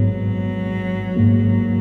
Música